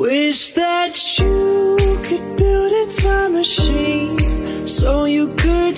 Wish that you could build a time machine so you could